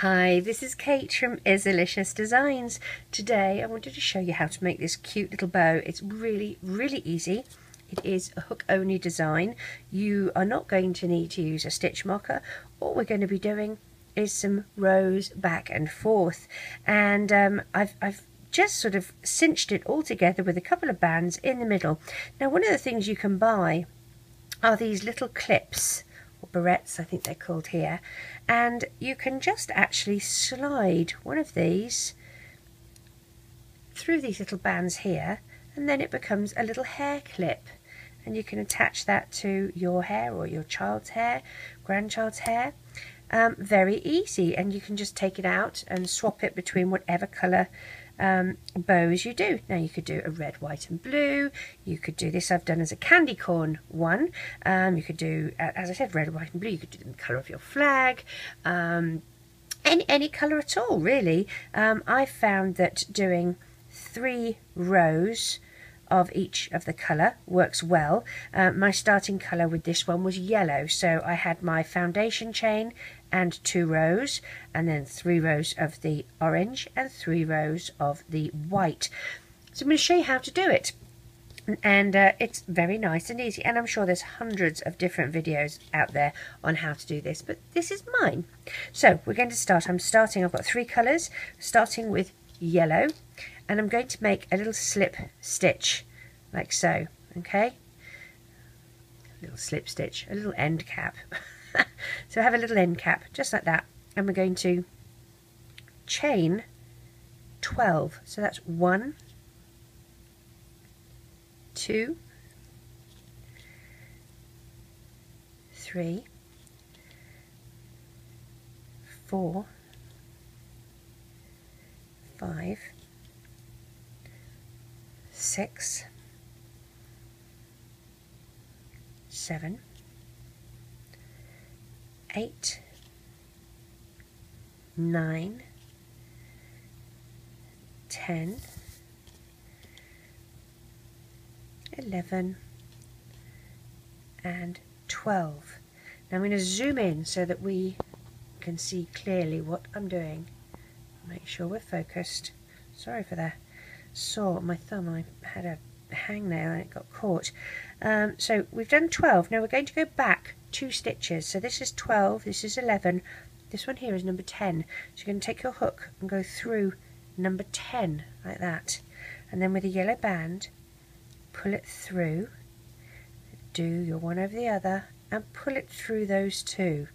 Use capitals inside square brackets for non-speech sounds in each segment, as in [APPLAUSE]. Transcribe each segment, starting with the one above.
Hi, this is Kate from Izzalicious Designs. Today I wanted to show you how to make this cute little bow. It's really, really easy. It is a hook only design. You are not going to need to use a stitch marker. All we're going to be doing is some rows back and forth. And um, I've, I've just sort of cinched it all together with a couple of bands in the middle. Now one of the things you can buy are these little clips barrettes I think they're called here. And you can just actually slide one of these through these little bands here and then it becomes a little hair clip. And you can attach that to your hair or your child's hair, grandchild's hair. Um, very easy. And you can just take it out and swap it between whatever colour um, bows you do. Now you could do a red, white and blue. You could do this I've done as a candy corn one. Um, you could do, as I said, red, white and blue. You could do the colour of your flag. Um, any, any colour at all, really. Um, I found that doing three rows of each of the colour works well. Uh, my starting colour with this one was yellow, so I had my foundation chain and two rows, and then three rows of the orange and three rows of the white. So I'm going to show you how to do it. And uh, it's very nice and easy, and I'm sure there's hundreds of different videos out there on how to do this, but this is mine. So we're going to start. I'm starting, I've got three colours, starting with yellow, and I'm going to make a little slip stitch like so okay? A little slip stitch a little end cap. [LAUGHS] So I have a little end cap just like that. And we're going to chain 12 so that's one two three four five six, seven, eight, nine, ten, eleven, and 12. Now I'm going to zoom in so that we can see clearly what I'm doing. Make sure we're focused. Sorry for that saw my thumb. I had a hangnail and it got caught. Um, so we've done 12. Now we're going to go back two stitches. So this is 12, this is 11. This one here is number 10. So you're going to take your hook and go through number 10 like that. And then with a yellow band, pull it through. Do your one over the other and pull it through those two.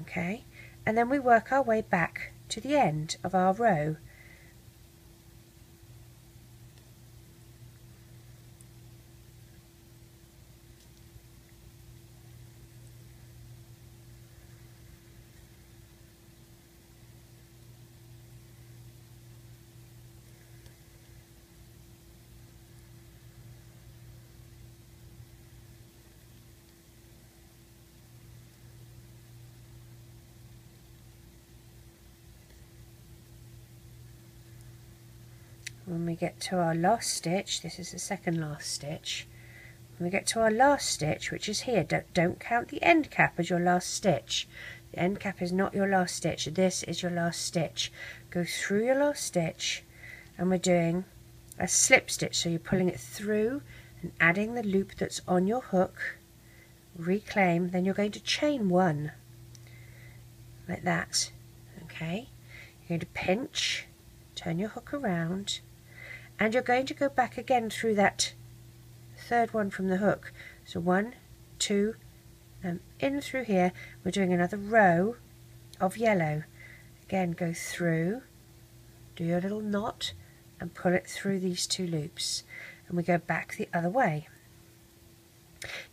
Okay? And then we work our way back to the end of our row. When we get to our last stitch this is the second last stitch. When we get to our last stitch which is here don't, don't count the end cap as your last stitch. The end cap is not your last stitch. This is your last stitch. Go through your last stitch and we're doing a slip stitch. So you're pulling it through and adding the loop that's on your hook. Reclaim then you're going to chain one. Like that. Okay. You're going to pinch turn your hook around and you're going to go back again through that third one from the hook. So one two and in through here. We're doing another row of yellow. Again go through. Do your little knot and pull it through these two loops. And we go back the other way.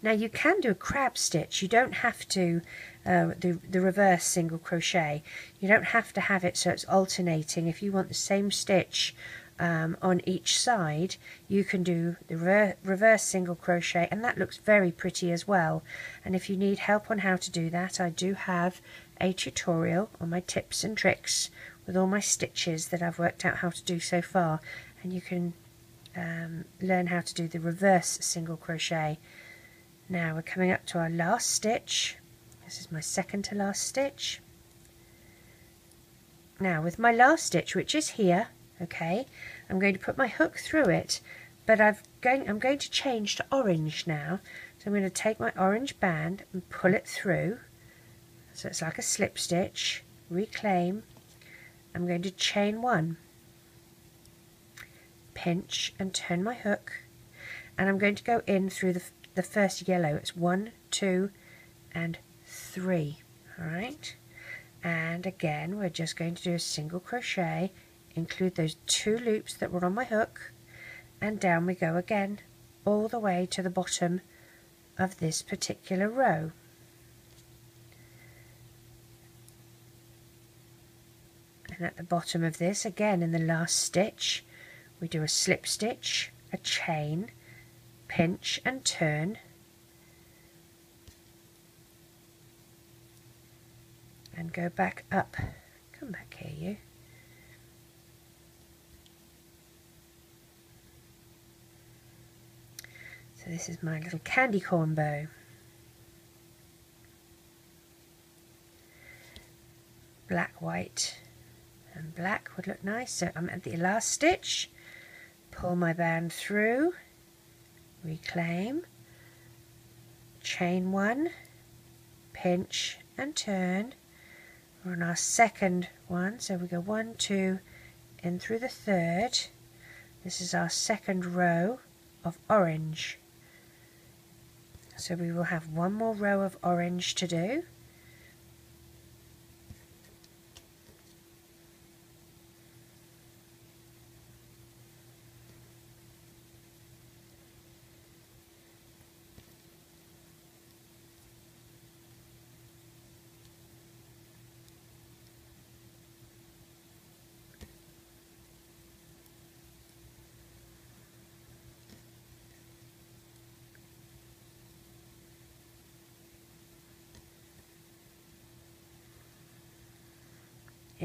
Now you can do a crab stitch. You don't have to uh, the, the reverse single crochet. You don't have to have it so it's alternating. If you want the same stitch um, on each side you can do the re reverse single crochet and that looks very pretty as well. And if you need help on how to do that I do have a tutorial on my tips and tricks with all my stitches that I've worked out how to do so far. And you can um, learn how to do the reverse single crochet. Now we're coming up to our last stitch. This is my second to last stitch. Now with my last stitch which is here okay? I'm going to put my hook through it but I've going I'm going to change to orange now. So I'm going to take my orange band and pull it through. So it's like a slip stitch reclaim. I'm going to chain one. Pinch and turn my hook. And I'm going to go in through the, the first yellow. It's one two and three all right? And again we're just going to do a single crochet include those two loops that were on my hook and down we go again all the way to the bottom of this particular row. And at the bottom of this again in the last stitch we do a slip stitch a chain pinch and turn. And go back up. Come back here you so this is my little candy corn bow black white and black would look nice. So I'm at the last stitch, pull my band through, reclaim, chain one, pinch and turn. We're on our second one, so we go one, two, in through the third. This is our second row of orange. So we will have one more row of orange to do.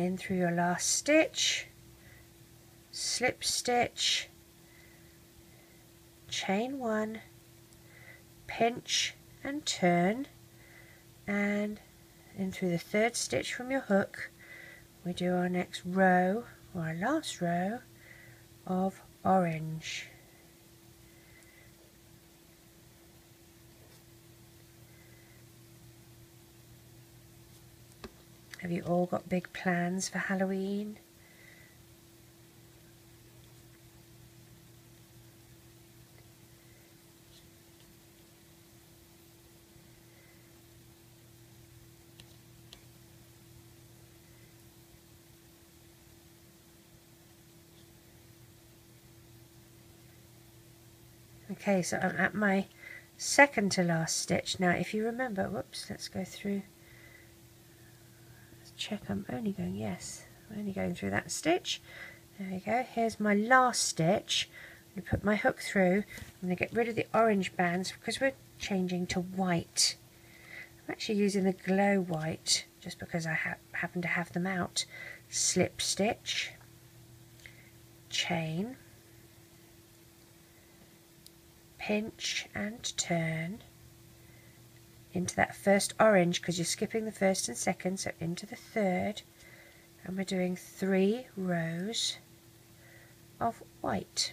In through your last stitch. Slip stitch. Chain one. Pinch and turn. And in through the third stitch from your hook we do our next row or our last row of orange Have you all got big plans for Halloween? Okay, so I'm at my second to last stitch. Now, if you remember, whoops, let's go through check I'm only going, yes, I'm only going through that stitch. There we go, here's my last stitch. I'm going to put my hook through. I'm going to get rid of the orange bands because we're changing to white. I'm actually using the glow white just because I ha happen to have them out. Slip stitch, chain, pinch and turn into that first orange because you're skipping the first and second so into the third. And we're doing three rows of white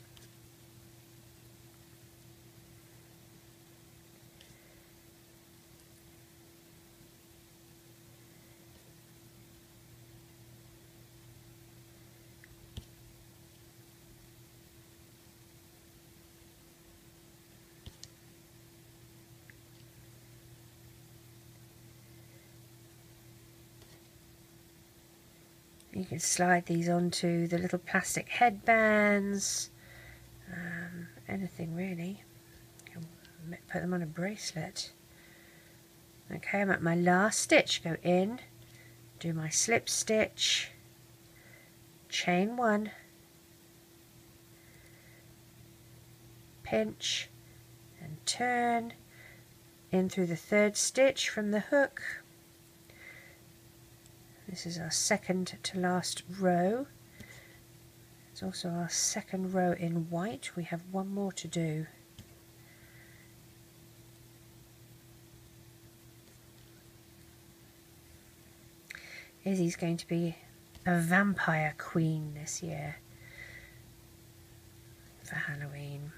You can slide these onto the little plastic headbands, um, anything really. Put them on a bracelet. Okay, I'm at my last stitch. Go in, do my slip stitch, chain one, pinch and turn in through the third stitch from the hook this is our second to last row. It's also our second row in white. We have one more to do. Izzy's going to be a vampire queen this year for Halloween.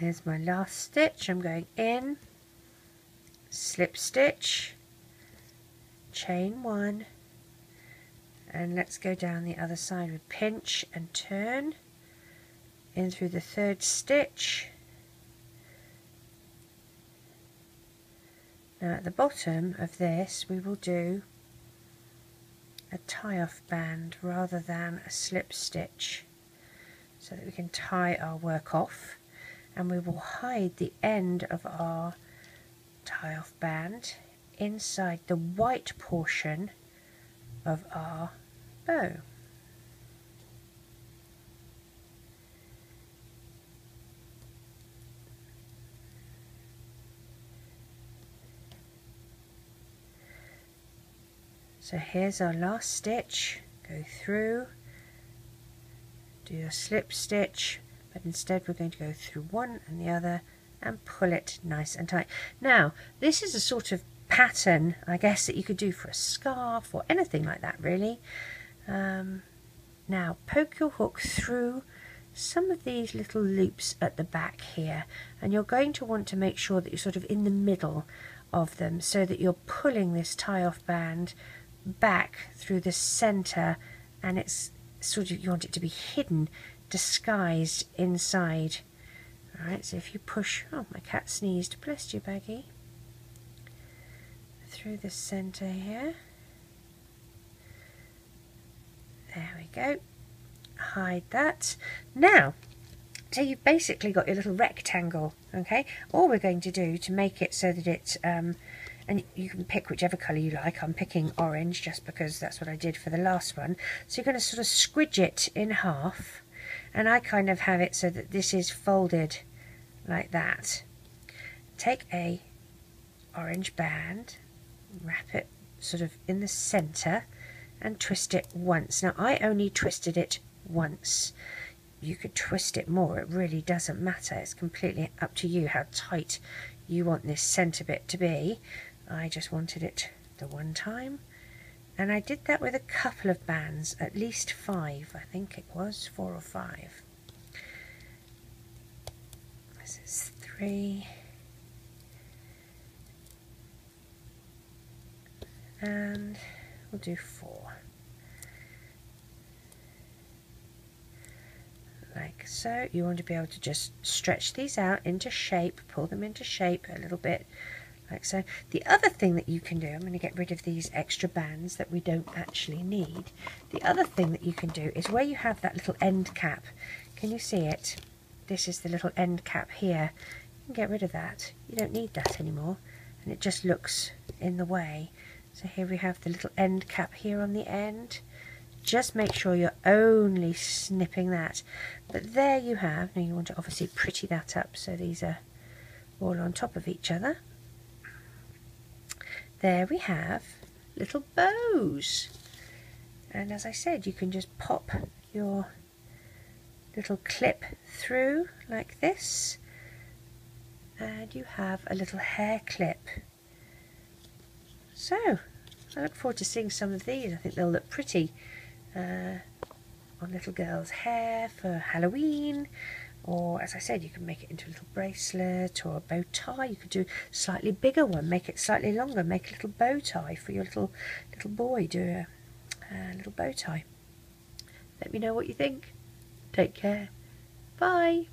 Here's my last stitch. I'm going in, slip stitch, chain one, and let's go down the other side with pinch and turn. In through the third stitch. Now at the bottom of this we will do a tie-off band rather than a slip stitch so that we can tie our work off and we will hide the end of our tie off band inside the white portion of our bow. So here's our last stitch, go through, do a slip stitch, but instead we're going to go through one and the other and pull it nice and tight. Now this is a sort of pattern I guess that you could do for a scarf or anything like that really. Um, now poke your hook through some of these little loops at the back here and you're going to want to make sure that you're sort of in the middle of them so that you're pulling this tie off band back through the center and it's sort of you want it to be hidden disguised inside. Alright, so if you push, oh my cat sneezed, bless you Baggy, through the centre here. There we go. Hide that. Now, so you've basically got your little rectangle, okay? All we're going to do to make it so that it, um, and you can pick whichever colour you like. I'm picking orange just because that's what I did for the last one. So you're going to sort of squidge it in half and I kind of have it so that this is folded like that. Take a orange band, wrap it sort of in the centre and twist it once. Now I only twisted it once. You could twist it more, it really doesn't matter. It's completely up to you how tight you want this centre bit to be. I just wanted it the one time and I did that with a couple of bands, at least five, I think it was, four or five. This is three. And we'll do four. Like so. You want to be able to just stretch these out into shape, pull them into shape a little bit like so. The other thing that you can do, I'm going to get rid of these extra bands that we don't actually need. The other thing that you can do is where you have that little end cap, can you see it? This is the little end cap here. You can get rid of that. You don't need that anymore and it just looks in the way. So here we have the little end cap here on the end. Just make sure you're only snipping that. But there you have, now you want to obviously pretty that up so these are all on top of each other there we have little bows. And as I said you can just pop your little clip through like this. And you have a little hair clip. So I look forward to seeing some of these. I think they'll look pretty uh, on little girls hair for Halloween or as I said you can make it into a little bracelet or a bow tie. You could do a slightly bigger one make it slightly longer make a little bow tie for your little little boy. Do a, a little bow tie. Let me know what you think. Take care. Bye